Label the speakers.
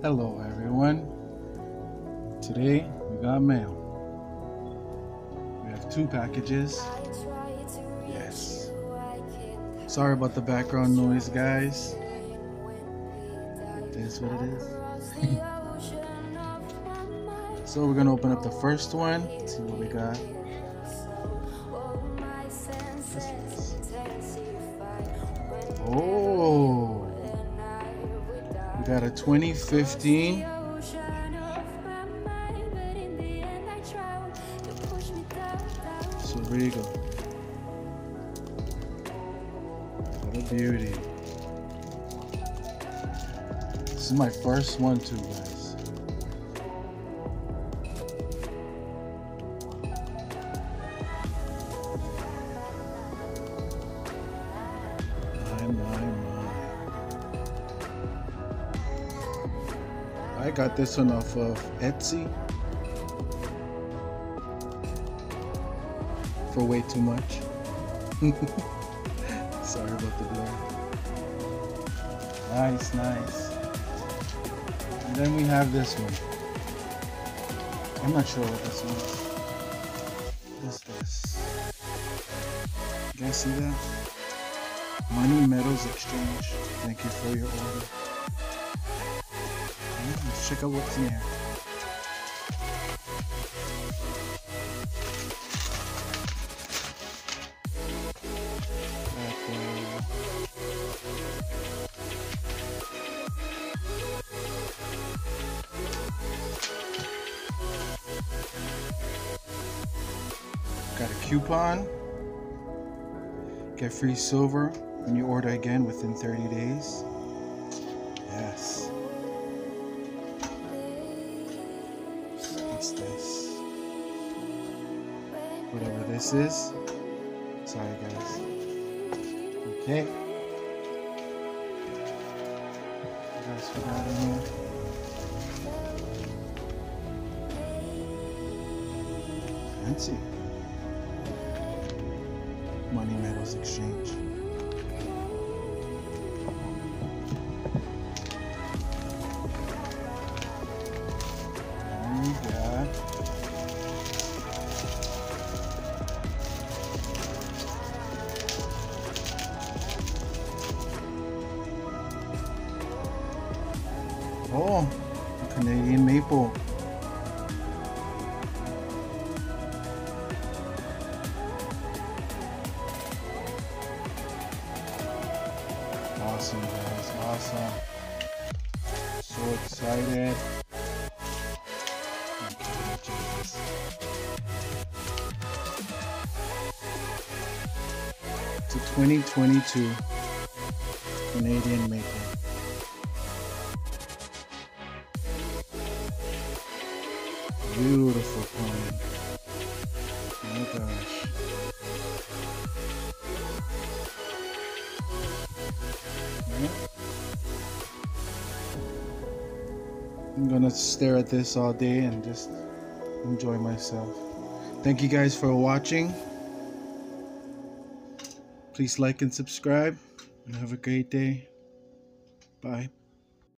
Speaker 1: Hello, everyone. Today we got mail. We have two packages. Yes. Sorry about the background noise, guys. It is what it is. so we're gonna open up the first one. See what we got. Oh, got a 2015 So go. What a beauty. This is my first one too, guys. My, my, I got this one off of Etsy. for way too much. Sorry about the blur. Nice, nice. And then we have this one. I'm not sure what this one is. What is this? You guys see that? Money Metals Exchange. Thank you for your order. Let's check out what's in here. Got a coupon. Get free silver when you order again within 30 days. Whatever this is. Sorry, guys. Okay. What we got in here? Fancy. Money Metals Exchange. Oh, Canadian maple. Awesome, guys. Awesome. So excited. A 2022 Canadian maple. Beautiful pine. Oh my gosh. I'm gonna stare at this all day and just enjoy myself. Thank you guys for watching. Please like and subscribe and have a great day. Bye.